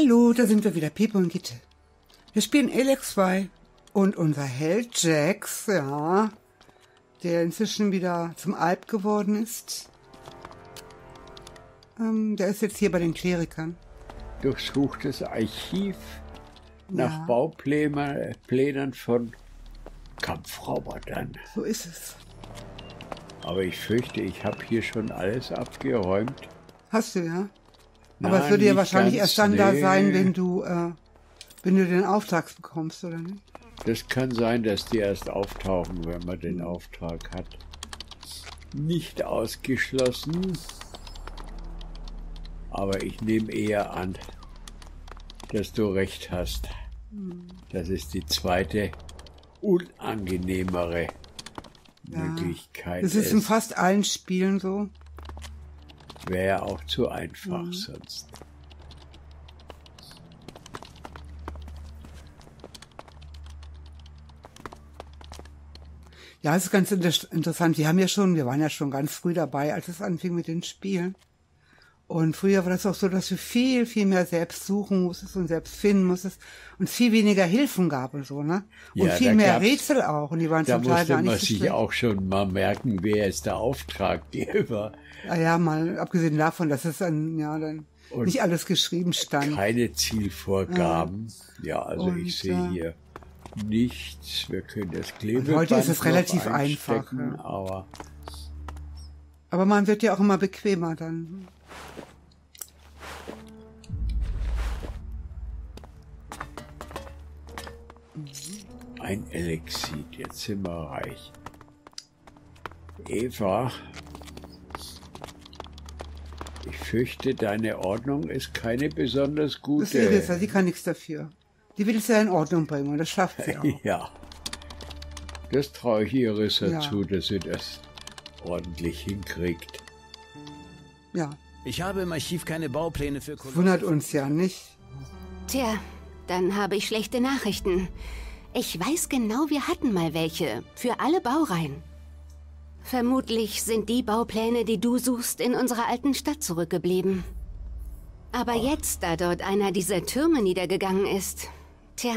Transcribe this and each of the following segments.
Hallo, da sind wir wieder, Pepe und Gitte. Wir spielen Alex 2 und unser Held Jax, ja, der inzwischen wieder zum Alp geworden ist. Ähm, der ist jetzt hier bei den Klerikern. Durchsucht das Archiv nach Ja. Bauplänen von Kampfrobotern. So ist es. Aber ich fürchte, ich habe hier schon alles abgeräumt. Hast du, ja? Aber es würde ja wahrscheinlich erst dann da nee. sein, wenn du, äh, wenn du den Auftrag bekommst, oder nicht? Das kann sein, dass die erst auftauchen, wenn man den Auftrag hat. Nicht ausgeschlossen. Aber ich nehme eher an, dass du recht hast. Das ist die zweite, unangenehmere Möglichkeit. Das ist in fast allen Spielen so. Wäre ja auch zu einfach sonst. Ja, es ist ganz inter interessant. Wir haben ja schon, wir waren ja schon ganz früh dabei, als es anfing mit den Spielen. Und früher war das auch so, dass du viel, viel mehr selbst suchen musstest und selbst finden musstest und viel weniger Hilfen gab und so, ne? Und Ja, viel mehr Rätsel auch. Und die waren Da zum Teil gar man nicht so sich auch schon mal merken, wer ist der Auftraggeber. Ah ja, mal abgesehen davon, dass es dann, ja, dann Und nicht alles geschrieben stand. Keine Zielvorgaben. Ja, also Und, ich sehe äh, hier nichts. Wir können das Klebeband heute ist es relativ einfach, ja. Aber Aber man wird ja auch immer bequemer dann. Ein Elixid, jetzt sind wir reich. Eva, ich fürchte, deine Ordnung ist keine besonders Das gute. ist Irissa, sie kann nichts dafür. Die will es ja in Ordnung bringen und das schafft sie auch. Ja. Das traue ich Irissa Ja. zu, dass sie das ordentlich hinkriegt. Ja, Ich habe im Archiv keine Baupläne für Kolossus. wundert uns ja nicht. Tja, dann habe ich schlechte Nachrichten. Ich weiß genau, wir hatten mal welche. Für alle Baureihen. Vermutlich sind die Baupläne, die du suchst, in unserer alten Stadt zurückgeblieben. Aber jetzt, da dort einer dieser Türme niedergegangen ist, tja,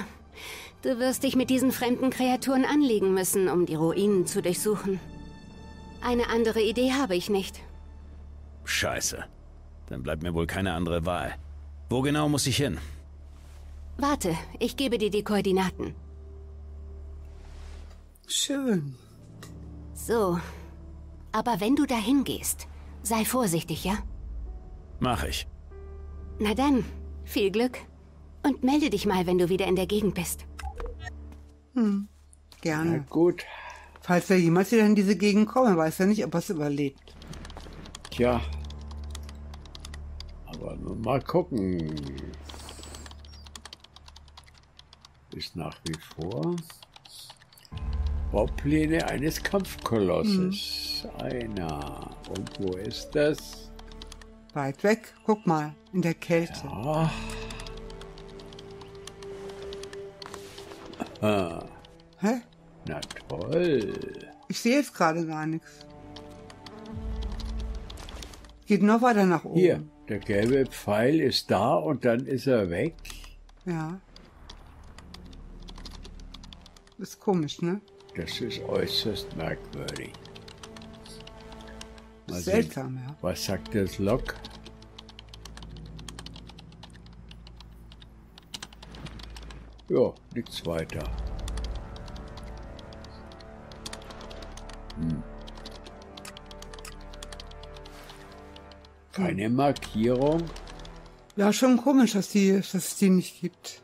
du wirst dich mit diesen fremden Kreaturen anlegen müssen, um die Ruinen zu durchsuchen. Eine andere Idee habe ich nicht. Scheiße. Dann bleibt mir wohl keine andere Wahl. Wo genau muss ich hin? Warte, ich gebe dir die Koordinaten. Schön. So. Aber wenn du dahin gehst, sei vorsichtig, ja? Mach ich. Na dann, viel Glück. Und melde dich mal, wenn du wieder in der Gegend bist. Na Gerne. gut, Falls wir jemals wieder in diese Gegend kommen, weiß ja nicht, ob er es überlebt. tja. Mal gucken. Ist nach wie vor Baupläne eines Kampfkolosses. Einer. Und wo ist das? Weit weg, guck mal, in der Kälte. Ah. Ah, Hä? na toll. Ich sehe jetzt gerade gar nichts. Geht noch weiter nach oben. Hier, der gelbe Pfeil ist da und dann ist er weg. Ja. Ist komisch, ne? Das ist äußerst merkwürdig. Sehen, Seltsam, ja. Was sagt das Log? Ja, nichts weiter. Keine Markierung. Ja, schon komisch, dass, die, dass es die nicht gibt.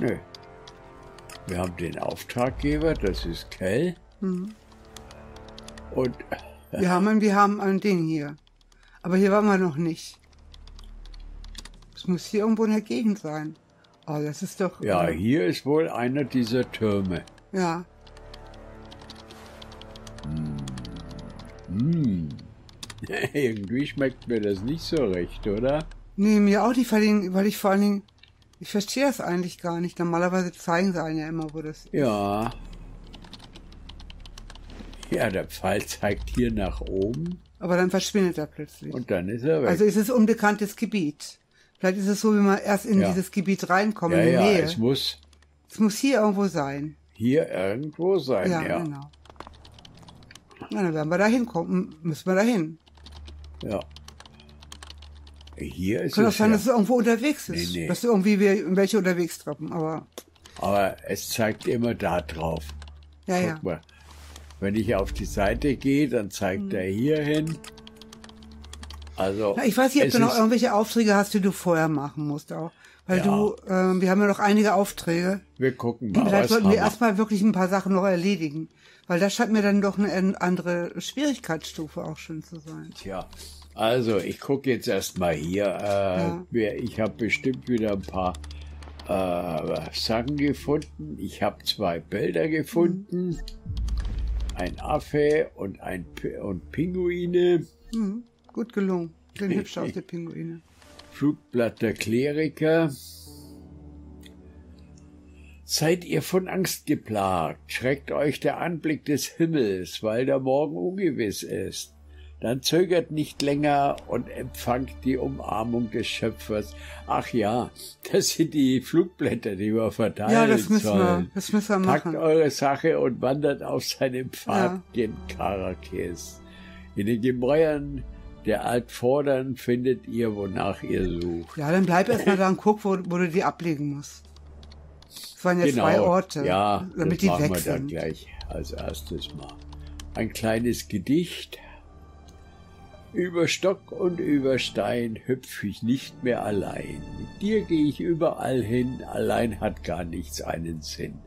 Nö. Wir haben den Auftraggeber, das ist Kell. Und Wir haben, wir haben ein Ding hier. Aber hier waren wir noch nicht. Es muss hier irgendwo in der Gegend sein. Oh, das ist doch. ja, äh, hier ist wohl einer dieser Türme. ja. Irgendwie schmeckt mir das nicht so recht, oder? Nee, mir auch nicht, weil ich, weil ich vor allen Dingen. Ich verstehe das eigentlich gar nicht. Normalerweise zeigen sie einen ja immer, wo das ist. Ja. Ja, der Pfeil zeigt hier nach oben. Aber dann verschwindet er plötzlich. Und dann ist er weg. Also ist es unbekanntes Gebiet. Vielleicht ist es so, wie man erst in Ja. dieses Gebiet reinkommt, ja, in die ja, Nähe. es muss es muss hier irgendwo sein. hier irgendwo sein, Ja, ja. genau. Na, dann werden wir da hinkommen. Müssen wir da hin. Ja. Hier ist Kann auch es sein, ja. dass es irgendwo unterwegs ist. Nee, nee. Dass irgendwie wir welche unterwegs treffen. Aber Aber es zeigt immer da drauf. ja, Guck ja. mal. Wenn ich auf die Seite gehe, dann zeigt er hier hin. Also. Hm. Na, ich weiß nicht, ob du noch irgendwelche Aufträge hast, die du vorher machen musst auch. Weil Ja. du, ähm, wir haben ja noch einige Aufträge. Wir gucken mal, Vielleicht sollten wir. erstmal wirklich ein paar Sachen noch erledigen. Weil das scheint mir dann doch eine andere Schwierigkeitsstufe auch schon zu sein. Tja, also ich gucke jetzt erstmal hier. Äh, Ja. Ich habe bestimmt wieder ein paar äh, Sachen gefunden. Ich habe zwei Bilder gefunden. Mhm. Ein Affe und ein P und Pinguine. Hm, gut gelungen. Sehen hübsch aus, die Pinguine. Flugblatt der Kleriker. Seid ihr von Angst geplagt, schreckt euch der Anblick des Himmels, weil der Morgen ungewiss ist. Dann zögert nicht länger und empfangt die Umarmung des Schöpfers. Ach ja, das sind die Flugblätter, die wir verteilen Ja, das müssen wir, sollen. das müssen wir Packt machen. eure Sache und wandert auf seinem Pfad Ja. gen Karakes. In den Gemäuern der Altvordern findet ihr, wonach ihr sucht. Ja, dann bleib erstmal da und guck, wo, wo du die ablegen musst. Es waren ja zwei Orte, Genau. Ja, damit das die machen weg wir dann sind. gleich als erstes mal. Ein kleines Gedicht. Über Stock und über Stein hüpf ich nicht mehr allein. Mit dir gehe ich überall hin, allein hat gar nichts einen Sinn.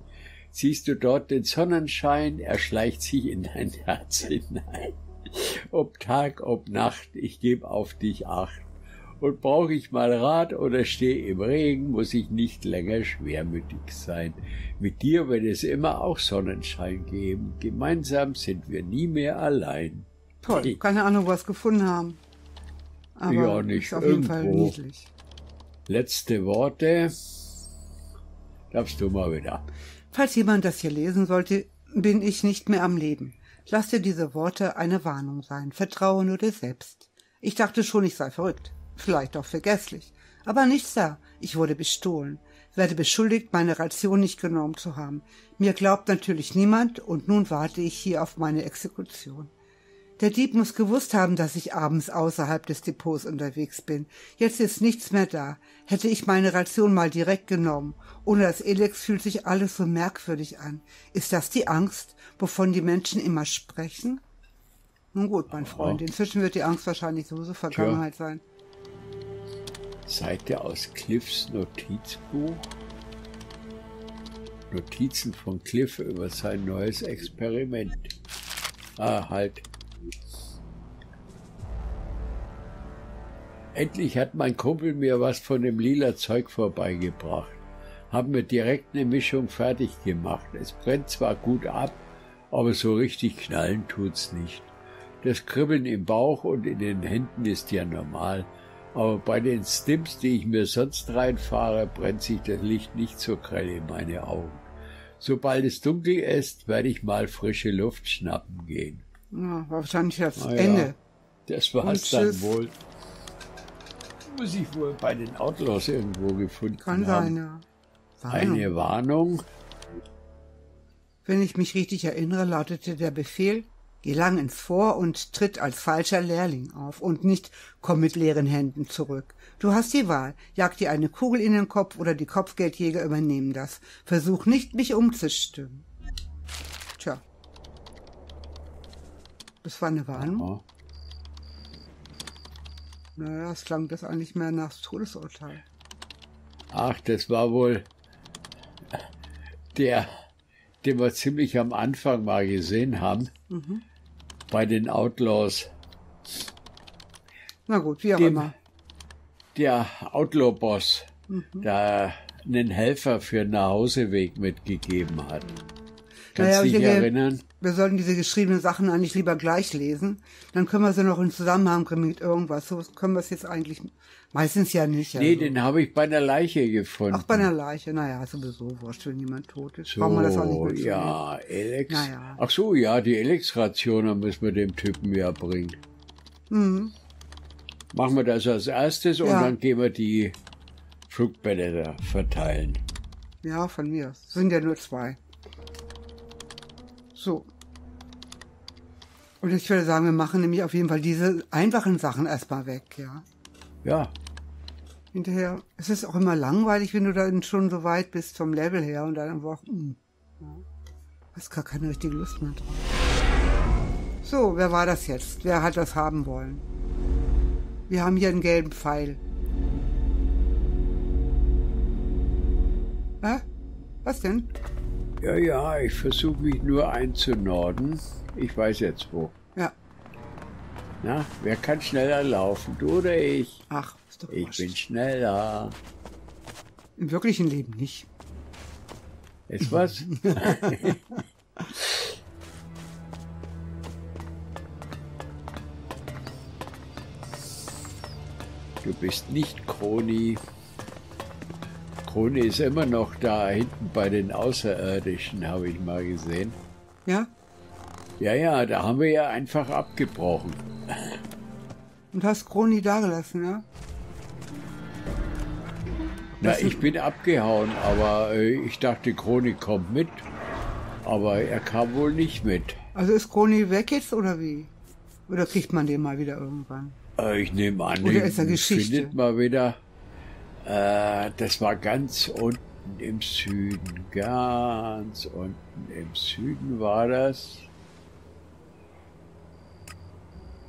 Siehst du dort den Sonnenschein, er schleicht sich in dein Herz hinein. Ob Tag, ob Nacht, ich geb auf dich acht. Und brauch ich mal Rat oder steh im Regen, muss ich nicht länger schwermütig sein. Mit dir wird es immer auch Sonnenschein geben. Gemeinsam sind wir nie mehr allein. Toll, keine Ahnung, wo wir es gefunden haben. Aber Ja, nicht ist auf jeden Fall niedlich. Letzte Worte. Darfst du mal wieder. Falls jemand das hier lesen sollte, bin ich nicht mehr am Leben. Lass dir diese Worte eine Warnung sein. Vertraue nur dir selbst. Ich dachte schon, ich sei verrückt. Vielleicht auch vergesslich. Aber nichts da. Ich wurde bestohlen. Werde beschuldigt, meine Ration nicht genommen zu haben. Mir glaubt natürlich niemand und nun warte ich hier auf meine Exekution. Der Dieb muss gewusst haben, dass ich abends außerhalb des Depots unterwegs bin. Jetzt ist nichts mehr da. Hätte ich meine Ration mal direkt genommen. Ohne das Elex fühlt sich alles so merkwürdig an. Ist das die Angst, wovon die Menschen immer sprechen? Nun gut, mein Freund, inzwischen wird die Angst wahrscheinlich sowieso Vergangenheit sein. Seite aus Cliffs Notizbuch. Notizen von Cliff über sein neues Experiment. Ah, halt. Endlich hat mein Kumpel mir was von dem lila Zeug vorbeigebracht. Haben wir direkt eine Mischung fertig gemacht. Es brennt zwar gut ab, aber so richtig knallen tut's nicht. Das Kribbeln im Bauch und in den Händen ist ja normal. Aber bei den Stims, die ich mir sonst reinfahre, brennt sich das Licht nicht so grell in meine Augen. Sobald es dunkel ist, werde ich mal frische Luft schnappen gehen. Ja, wahrscheinlich das Ah ja, Ende. Das war's Und dann wohl. Muss ich wohl bei den Outlaws irgendwo gefunden Kann haben. sein, ja. Warnung. Eine Warnung. Wenn ich mich richtig erinnere, lautete der Befehl, geh lang ins Vor und tritt als falscher Lehrling auf und nicht komm mit leeren Händen zurück. Du hast die Wahl, jag dir eine Kugel in den Kopf oder die Kopfgeldjäger übernehmen das. Versuch nicht, mich umzustimmen. Tja. Das war eine Warnung. Ja. Naja, es klang das eigentlich mehr nach Todesurteil. Ach, das war wohl der, den wir ziemlich am Anfang mal gesehen haben. Mhm. Bei den Outlaws. Na gut, wie auch Dem- immer. Der Outlaw-Boss, Mhm. der einen Helfer für den Nachhauseweg mitgegeben hat. Kannst Naja, dich denke, erinnern? Wir sollten diese geschriebenen Sachen eigentlich lieber gleich lesen. Dann können wir sie noch in Zusammenhang bringen mit irgendwas. So können wir es jetzt eigentlich meistens ja nicht. Nee, also. den habe ich bei einer Leiche gefunden. Ach, bei einer Leiche. Naja, sowieso wurscht, wenn jemand tot ist. Brauchen wir das auch nicht mehr ja, Elex. Naja. Ach so, ja, die Elex-Rationen müssen wir dem Typen ja bringen. Mhm. Machen wir das als erstes und Ja. dann gehen wir die Fruchtblätter verteilen. Ja, von mir. aus. Sind ja nur zwei. So. Und ich würde sagen, wir machen nämlich auf jeden Fall diese einfachen Sachen erstmal weg, ja. Ja, Hinterher, es ist auch immer langweilig, wenn du dann schon so weit bist vom Level her und dann einfach, mh, ja, hast gar keine richtige Lust mehr drauf. So, wer war das jetzt? Wer hat das haben wollen? Wir haben hier einen gelben Pfeil. Hä? Was denn? Ja, ja, ich versuche mich nur einzunorden. Ich weiß jetzt wo. Ja. Na, wer kann schneller laufen, du oder ich? Ach, ist doch Ich bin schneller. Im wirklichen Leben nicht. Ist was? du bist nicht Kroni. Kroni ist immer noch da hinten bei den Außerirdischen, habe ich mal gesehen. Ja? Ja, ja, da haben wir ja einfach abgebrochen. Und hast Kroni dagelassen, ja? Na, Das- ich bin abgehauen, aber äh, ich dachte, Kroni kommt mit. Aber er kam wohl nicht mit. Also ist Kroni weg jetzt oder wie? Oder kriegt man den mal wieder irgendwann? Äh, Ich nehme an, Oder ist er Geschichte? findet mal wieder. Äh, das war ganz unten im Süden. Ganz unten im Süden war das.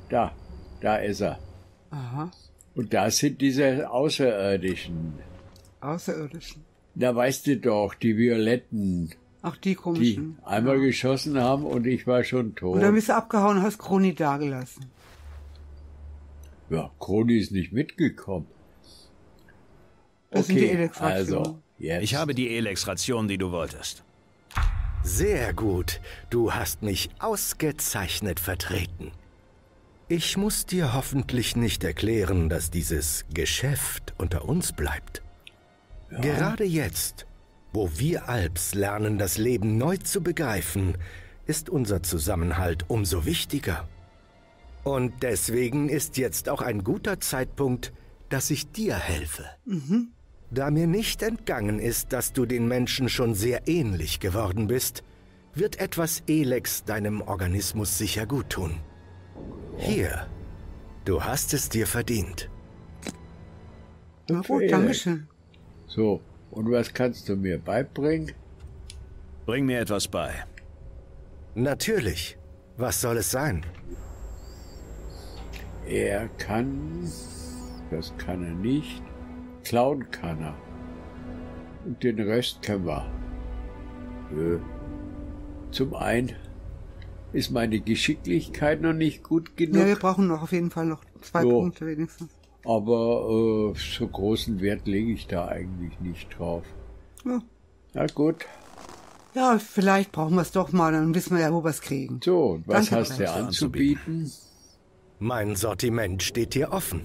Da, da ist er. Aha. Und da sind diese Außerirdischen. Außerirdischen. Da weißt du doch, die Violetten, Ach, die die komischen. einmal geschossen haben und ich war schon tot. Und dann bist du abgehauen und hast Kroni dagelassen. Ja, Kroni ist nicht mitgekommen. Das sind die Elex-Rationen. also, jetzt. Ich habe die Elex-Ration, die du wolltest. Sehr gut. Du hast mich ausgezeichnet vertreten. Ich muss dir hoffentlich nicht erklären, dass dieses Geschäft unter uns bleibt. Gerade jetzt, wo wir Alps lernen, das Leben neu zu begreifen, ist unser Zusammenhalt umso wichtiger. Und deswegen ist jetzt auch ein guter Zeitpunkt, dass ich dir helfe. Da mir nicht entgangen ist, dass du den Menschen schon sehr ähnlich geworden bist, wird etwas Elex deinem Organismus sicher gut tun. Hier, du hast es dir verdient. Na gut, Elex. Dankeschön. So, und was kannst du mir beibringen? Bring mir etwas bei. Natürlich. Was soll es sein? Er kann, das kann er nicht, klauen kann er. Und den Rest können wir. Nö. Zum einen ist meine Geschicklichkeit noch nicht gut Ja, wir genug, brauchen noch auf jeden Fall noch zwei So. Punkte wenigstens. aber äh, so großen Wert lege ich da eigentlich nicht drauf. Ja. Na gut, Ja, vielleicht brauchen wir es doch mal, dann wissen wir ja, wo wir es kriegen. so, und was Danke, hast du Frank. anzubieten? Mein Sortiment steht dir offen.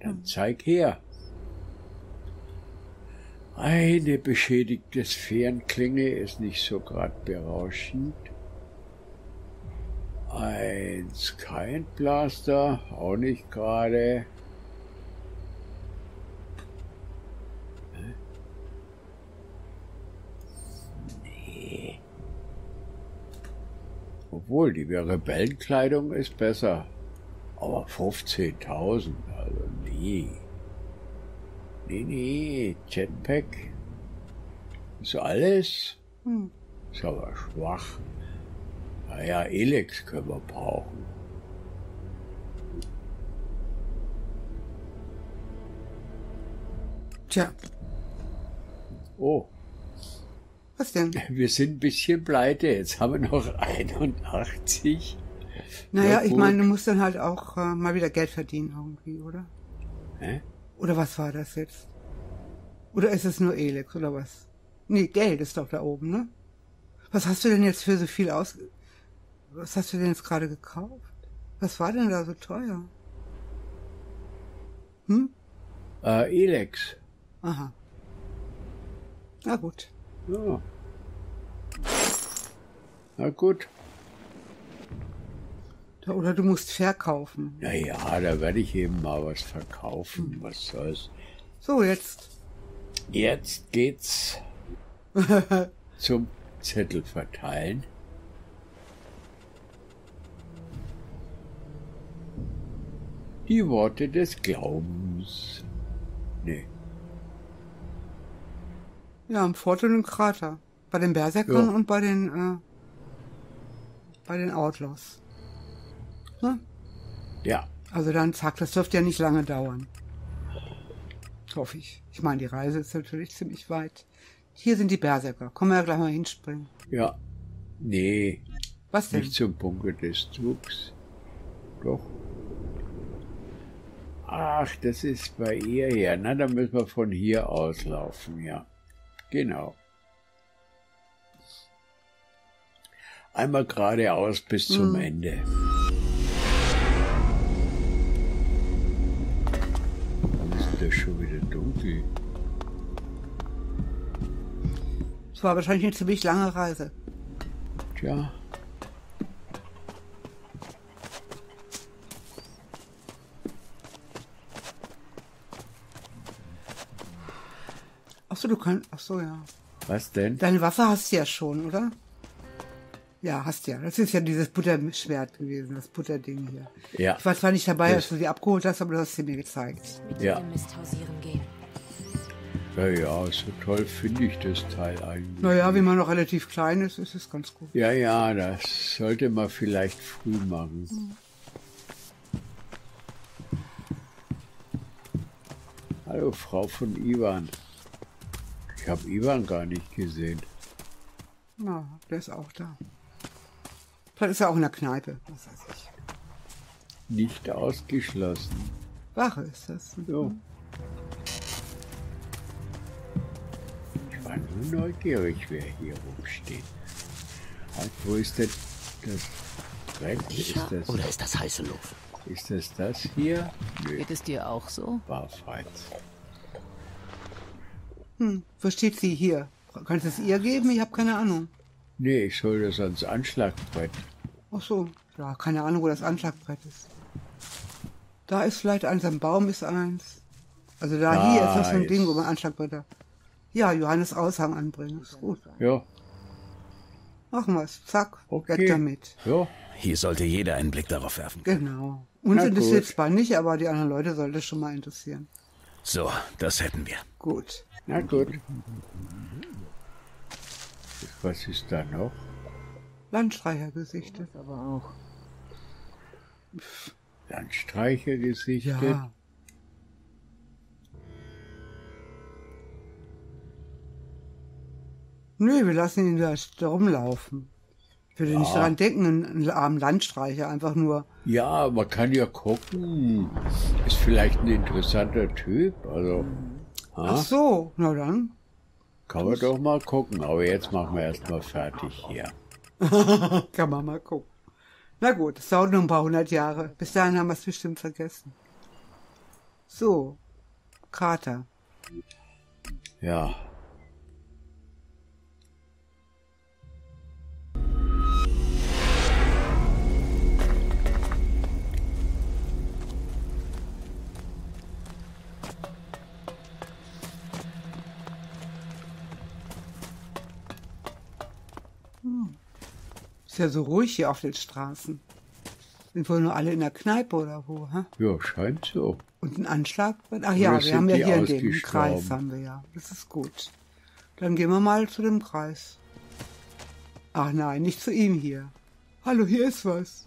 Dann zeig her. Eine beschädigte Sphärenklinge ist nicht so grad berauschend. Ein Skyent Blaster, auch nicht gerade. Nee. Obwohl, die Rebellenkleidung ist besser. Aber 15.000, also nee. Nee, nee, Jetpack. Ist alles? Hm. Ist aber schwach. Naja, Elex können wir brauchen. Tja, Oh, was denn? wir sind ein bisschen pleite. Jetzt haben wir noch 81. Naja, Ja, ich meine, du musst dann halt auch äh, mal wieder Geld verdienen irgendwie, oder? Hä? Oder was war das jetzt? Oder ist es nur Elex oder was? Nee, Geld ist doch da oben, ne? Was hast du denn jetzt für so viel aus... Was hast du denn jetzt gerade gekauft? Was war denn da so teuer? Hm? Äh, Elex. Aha. Na gut. Ja. Na gut. Oder du musst verkaufen. Naja, da werde ich eben mal was verkaufen. Was soll's. So, jetzt. Jetzt geht's zum Zettel verteilen. Die Worte des Glaubens. Nee. Ja, im Fortun und Krater. Bei den Berserkern Ja. und bei den, äh, bei den Outlaws. Ne? Ja, Also dann, zack, das dürfte ja nicht lange dauern. Hoffe ich. Ich meine, die Reise ist natürlich ziemlich weit. Hier sind die Berserker. Können wir ja gleich mal hinspringen. ja. Nee, Was denn? nicht zum Bunker des Zugs. Doch. Ach, das ist bei ihr her. Na, dann müssen wir von hier aus laufen, ja. Genau. Einmal geradeaus bis zum Ende. Ist schon wieder dunkel? Es war wahrscheinlich eine ziemlich lange Reise. Tja, Ach so, du kannst, ach so, ja. was denn? Deine Waffe hast du ja schon, oder? Ja, hast ja. Das ist ja dieses Butterschwert gewesen, das Butterding hier. Ja, Ich war zwar nicht dabei, als du sie abgeholt hast, aber du hast sie mir gezeigt. Ja. jedem Mist hausieren gehen. ja, ja, so toll finde ich das Teil eigentlich. Naja, wie man noch relativ klein ist, ist es ganz gut. Ja, ja, das sollte man vielleicht früh machen. Hallo, Frau von Ivan. Ich habe Ivan gar nicht gesehen. Ja, der ist auch da. Vielleicht ist er auch in der Kneipe, was weiß ich. Nicht ausgeschlossen. Wache ist das. So. Ich war nur neugierig, wer hier rumsteht. Halt, wo ist denn das Brett? Ist das, Oder ist das heiße Luft? ist das das hier? Nö, Geht es dir auch so? war falsch. Hm, wo steht sie hier? Kannst du es ihr geben? Ich habe keine Ahnung. Nee, ich soll das ans Anschlagbrett. Ach so, ja, keine Ahnung, wo das Anschlagbrett ist. Da ist vielleicht eins am Baum, ist eins. Also da Da hier ist das so ein Ding, wo man Anschlagbretter. Ja, Johannes Aushang anbringen, ist gut. Ja, Machen wir's, zack, okay. weg damit. Ja, Hier sollte jeder einen Blick darauf werfen. Genau. Uns Na interessiert gut. zwar nicht, aber die anderen Leute sollte es schon mal interessieren. So, das hätten wir. Gut. na gut. Was ist da noch? Landstreichergesichte. Aber auch. Landstreicher gesichtet. Ja. Nö, wir lassen ihn da da rumlaufen. Ich würde nicht daran denken, einen, einen armen Landstreicher, einfach nur. Ja, man kann ja gucken. Ist vielleicht ein interessanter Typ. Also, Ach so, na dann. kann man doch mal gucken. Aber jetzt machen wir erstmal fertig hier. Kann man mal gucken. Na gut, es dauert noch ein paar hundert Jahre. Bis dahin haben wir es bestimmt vergessen. So, Krater. Ja. Ja so ruhig hier auf den Straßen. Sind wohl nur alle in der Kneipe oder wo, hä? Ja, scheint so. Und ein Anschlag? Ach ja, wir haben ja hier den? Kreis, haben wir ja. Das ist gut. Dann gehen wir mal zu dem Kreis. Ach nein, nicht zu ihm hier. Hallo, hier ist was.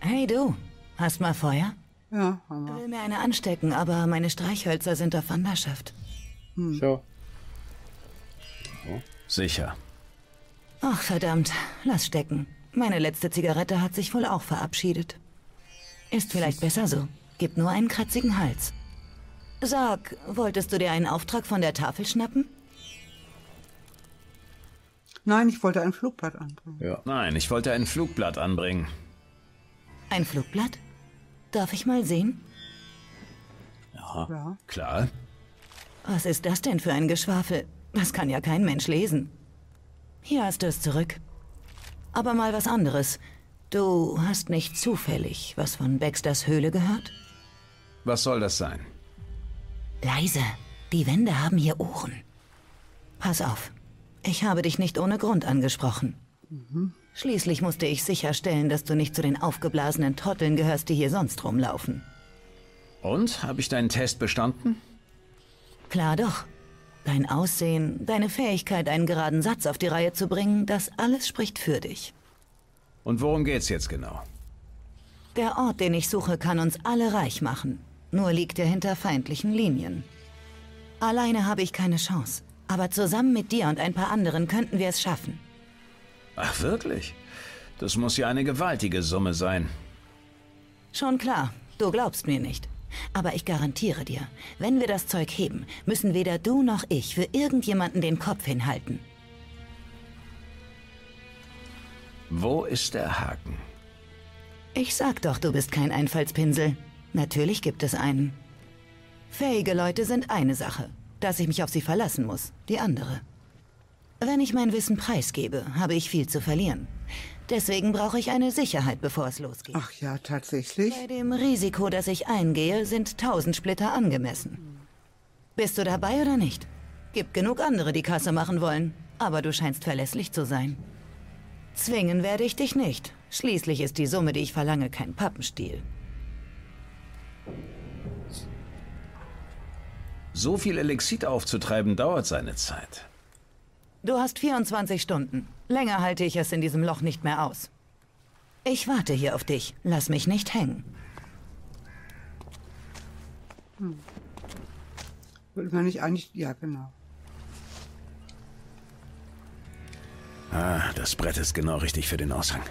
Hey du, hast mal Feuer? Ja, haben wir. Will mir eine anstecken, aber meine Streichhölzer sind auf Wanderschaft. So. Sicher. Ach verdammt, lass stecken. Meine letzte Zigarette hat sich wohl auch verabschiedet. Ist vielleicht besser so. Gibt nur einen kratzigen Hals. Sag, wolltest du dir einen Auftrag von der Tafel schnappen? Nein, ich wollte ein Flugblatt anbringen. Ja. Nein, ich wollte ein Flugblatt anbringen. Ein Flugblatt? Darf ich mal sehen? Ja. Klar. Was ist das denn für ein Geschwafel? Das kann ja kein Mensch lesen. Hier hast du es zurück. Aber mal was anderes. Du hast nicht zufällig was von Baxters Höhle gehört? Was soll das sein? Leise. Die Wände haben hier Ohren. Pass auf. Ich habe dich nicht ohne Grund angesprochen. Schließlich musste ich sicherstellen, dass du nicht zu den aufgeblasenen Trotteln gehörst, die hier sonst rumlaufen. Und? Habe ich deinen Test bestanden? Klar doch. Dein Aussehen, deine Fähigkeit, einen geraden Satz auf die Reihe zu bringen, das alles spricht für dich. Und worum geht's jetzt genau? Der Ort, den ich suche, kann uns alle reich machen. Nur liegt er hinter feindlichen Linien. Alleine habe ich keine Chance. Aber zusammen mit dir und ein paar anderen könnten wir es schaffen. Ach, wirklich? Das muss ja eine gewaltige Summe sein. Schon klar, du glaubst mir nicht. Aber ich garantiere dir, wenn wir das Zeug heben, müssen weder du noch ich für irgendjemanden den Kopf hinhalten. Wo ist der Haken? Ich sag doch, du bist kein Einfallspinsel. Natürlich gibt es einen. Fähige Leute sind eine Sache. Dass ich mich auf sie verlassen muss, die andere. Wenn ich mein Wissen preisgebe, habe ich viel zu verlieren. Deswegen brauche ich eine Sicherheit, bevor es losgeht. Ach ja, tatsächlich. Bei dem Risiko, das ich eingehe, sind tausend Splitter angemessen. Bist du dabei oder nicht? Gibt genug andere, die Kasse machen wollen. Aber du scheinst verlässlich zu sein. Zwingen werde ich dich nicht. Schließlich ist die Summe, die ich verlange, kein Pappenstiel. So viel Elixit aufzutreiben dauert seine Zeit. Du hast 24 Stunden. Länger halte ich es in diesem Loch nicht mehr aus. Ich warte hier auf dich. Lass mich nicht hängen. Würde man nicht eigentlich. Ja, genau. Ah, das Brett ist genau richtig für den Aushang.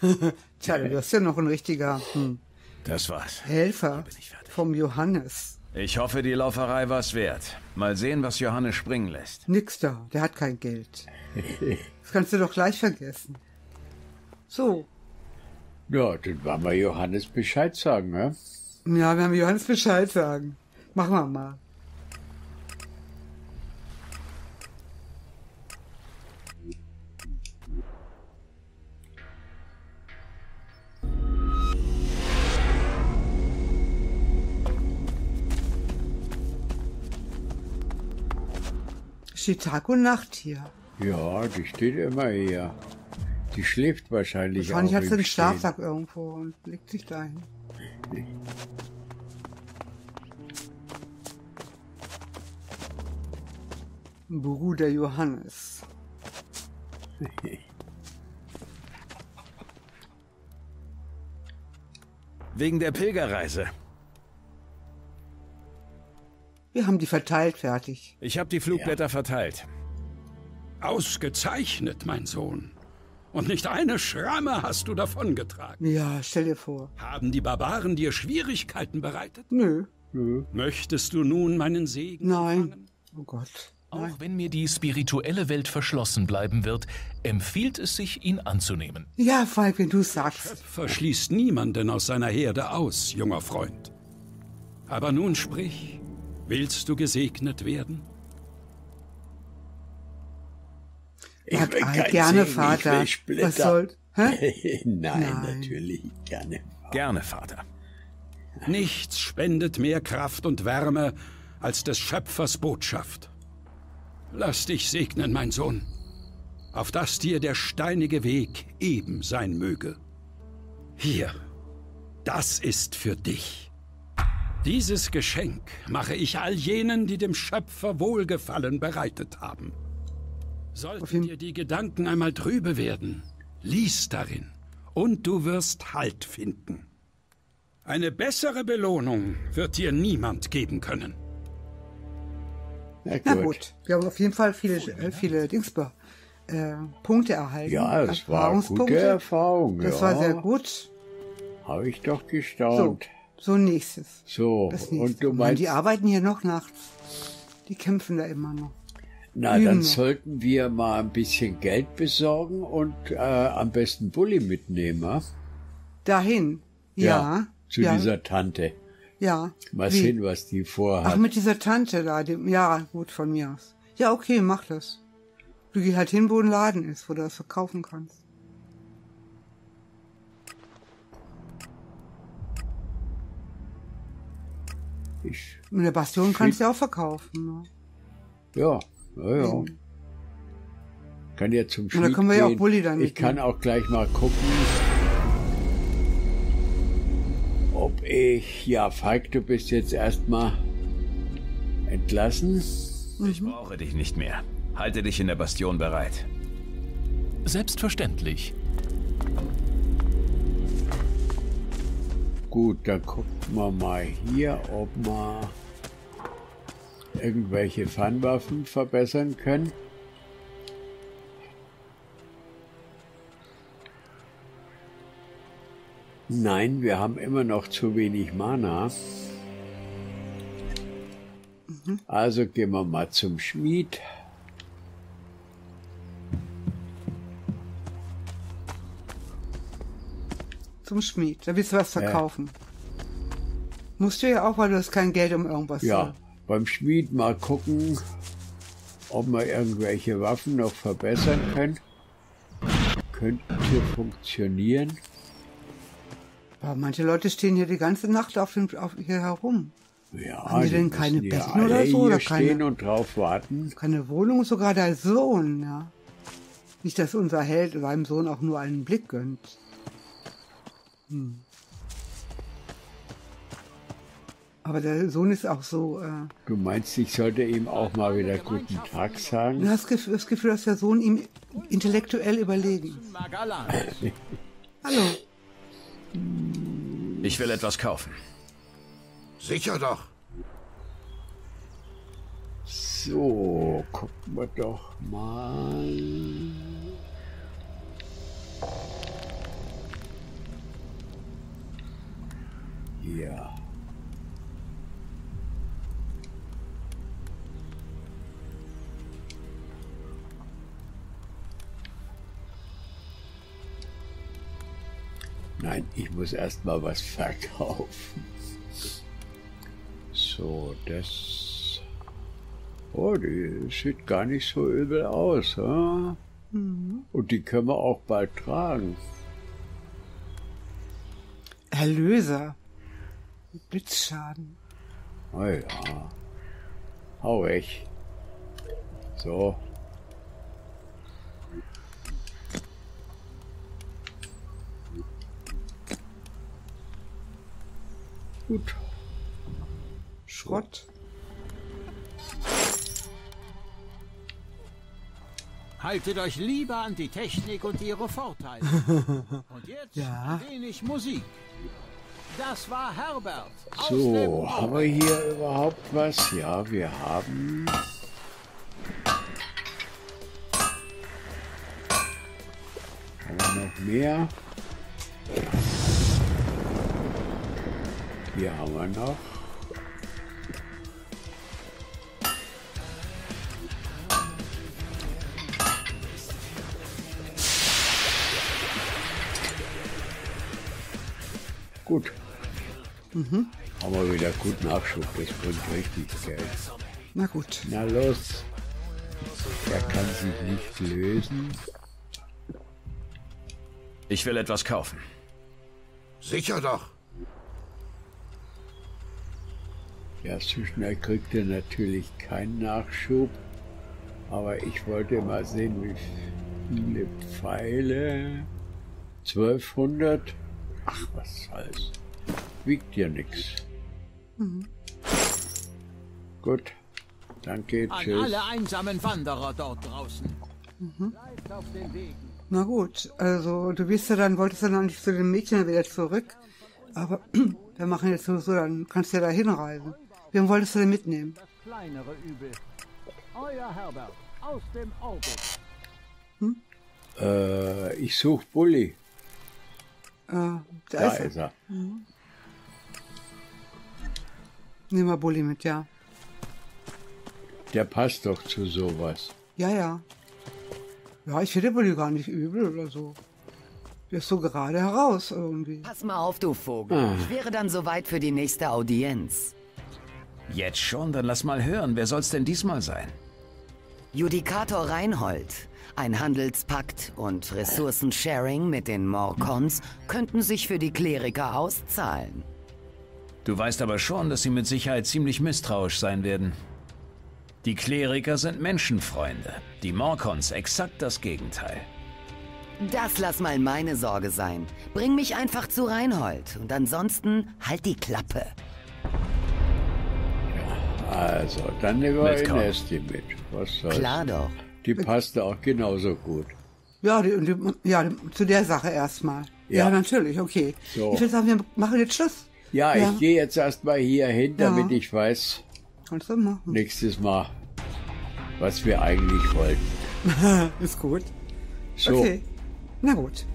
Tja, du bist ja noch ein richtiger hm, Das war's. Helfer Bin ich fertig. vom Johannes. Ich hoffe, die Lauferei war's wert. Mal sehen, was Johannes springen lässt. Nix da, der hat kein Geld. Das kannst du doch gleich vergessen. So, Ja, dann werden wir Johannes Bescheid sagen, ne? ja, wir haben Johannes Bescheid sagen. Machen wir mal. Steht Tag und Nacht hier. Ja, die steht immer hier. Die schläft wahrscheinlich Wahrscheinlich auch hat sie einen. Schlafsack irgendwo und legt sich dahin. Bruder Johannes. Wegen der Pilgerreise. Wir haben die verteilt fertig. Ich habe die Flugblätter verteilt. Ausgezeichnet, mein Sohn. Und nicht eine Schramme hast du davongetragen. Ja, stell dir vor. Haben die Barbaren dir Schwierigkeiten bereitet? Nö, Möchtest du nun meinen Segen nein. empfangen? Oh Gott. Auch wenn mir die spirituelle Welt verschlossen bleiben wird, empfiehlt es sich, ihn anzunehmen. Ja, Falk, wenn du sagst. Verschließt niemanden aus seiner Herde aus, junger Freund. Aber nun sprich, willst du gesegnet werden? Ich Sag, will ah, kein gerne, Segen, ich Vater. will Splitter. Was soll. Nein, Nein. natürlich, gerne. Gerne, Vater. Nichts spendet mehr Kraft und Wärme als des Schöpfers Botschaft. Lass dich segnen, mein Sohn, auf dass dir der steinige Weg eben sein möge. Hier, das ist für dich. Dieses Geschenk mache ich all jenen, die dem Schöpfer Wohlgefallen bereitet haben. Sollten dir die Gedanken einmal trübe werden, lies darin, und du wirst Halt finden. Eine bessere Belohnung wird dir niemand geben können. Na gut. Na gut, wir haben auf jeden Fall viele, äh, viele Dingsbe äh, Punkte erhalten. Ja, das war gute Erfahrung. Das ja. war sehr gut. Habe ich doch gestaunt. so nächstes. So, nächste. und du meinst, die arbeiten hier noch nachts. Die kämpfen da immer noch. na, üben dann noch. sollten wir mal ein bisschen Geld besorgen und äh, am besten Bulli mitnehmen. ha? Dahin. Ja. Zu ja, dieser Tante. Ja. Mal Wie? sehen, was die vorhat. Ach, mit dieser Tante da. Dem, ja, gut, von mir aus. Ja, okay, mach das. Du geh halt hin, wo ein Laden ist, wo du das verkaufen kannst. Ich, In der Bastion kannst du ja auch verkaufen. Ne? ja, ja, ja. Kann ja zum Und da können wir ja auch. Bulli dann Ich kann auch gleich mal gucken, ob ich, ja, Falk, du bist jetzt erstmal entlassen. Ich brauche dich nicht mehr. Halte dich in der Bastion bereit. Selbstverständlich. Gut, dann gucken wir mal hier, ob wir irgendwelche Fernwaffen verbessern können. Nein, wir haben immer noch zu wenig Mana. Also gehen wir mal zum Schmied. Zum Schmied. Da willst du was verkaufen. Musst du ja auch, weil du hast kein Geld um irgendwas Ja, zu. beim Schmied mal gucken, ob wir irgendwelche Waffen noch verbessern können. Könnte funktionieren. Aber manche Leute stehen hier die ganze Nacht auf dem, auf hier herum. Ja, Haben die denn keine ja Betten oder so, oder Hier stehen keine- und drauf warten. Keine Wohnung, sogar der Sohn, ja. Nicht, dass unser Held seinem Sohn auch nur einen Blick gönnt. Hm. Aber der Sohn ist auch so, äh, Du meinst, ich sollte ihm auch mal wieder guten Tag sagen? du hast das Gefühl, das Gefühl, dass der Sohn ihm intellektuell überlegen ist. Hallo. Ich will etwas kaufen. Sicher doch. So, gucken wir doch mal. Ja. Nein, ich muss erst mal was verkaufen. So, das. Oh, die sieht gar nicht so übel aus. Ja? Und die können wir auch bald tragen. Erlöser. Blitzschaden. Oh ja. Hau weg. So. Gut. Schrott. Haltet euch lieber an die Technik und ihre Vorteile. Und jetzt Ja. ein wenig Musik. Das war Herbert. So, haben wir hier überhaupt was? Ja, wir haben. Haben wir noch mehr? Hier haben wir noch. Gut. Haben wir wieder gut Nachschub, das bringt richtig Geld. Na gut. Na los. Er kann sich nicht lösen. Ich will etwas kaufen. Sicher doch. Ja, so schnell kriegt er natürlich keinen Nachschub. Aber ich wollte mal sehen, wie viele Pfeile. 1200. Ach, was soll's. Wiegt ja nichts. Gut. Danke, An tschüss. alle einsamen Wanderer dort draußen. Bleibt auf den Wegen. Na gut, also du bist ja dann, wolltest ja noch nicht zu den Mädchen wieder zurück. Aber wir machen jetzt so, so, dann kannst du ja da hinreisen. Wen wolltest du denn mitnehmen? Das kleinere Übel. Euer Herbert aus dem Orbit. Äh, ich suche Bulli. Äh, da, Da ist er. ist er. Nehmen wir Bulli mit, ja. Der passt doch zu sowas. Ja, ja. Ja, ich finde Bulli gar nicht übel oder so. Der ist so gerade heraus irgendwie. Pass mal auf, du Vogel. Ich wäre dann soweit für die nächste Audienz. Jetzt schon? Dann lass mal hören. Wer soll's denn diesmal sein? Judikator Reinhold. Ein Handelspakt und Ressourcensharing mit den Morcons könnten sich für die Kleriker auszahlen. Du weißt aber schon, dass sie mit Sicherheit ziemlich misstrauisch sein werden. Die Kleriker sind Menschenfreunde, die Morcons exakt das Gegenteil. Das lass mal meine Sorge sein. Bring mich einfach zu Reinhold und ansonsten halt die Klappe. Also, dann nehmen wir. Ernesti mit. Was soll's. Klar doch. Die passte auch genauso gut. Ja, die, die, ja, die, zu der Sache erstmal. Ja. Ja. natürlich, okay. So. Ich würde sagen, wir machen jetzt Schluss. Ja, Ja. ich gehe jetzt erstmal hier hin, Ja. damit ich weiß, Kannst du machen. nächstes Mal, was wir eigentlich wollten. Ist gut. So, Okay. Na gut.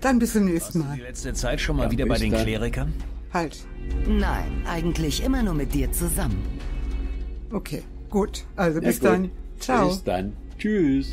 Dann bis zum nächsten Die Mal. letzte Zeit schon mal Ja, wieder bei den dann. Klerikern? Halt. Nein, eigentlich immer nur mit dir zusammen. Okay. Gut. Also bis gut. dann. Ciao. Bis dann. Tschüss.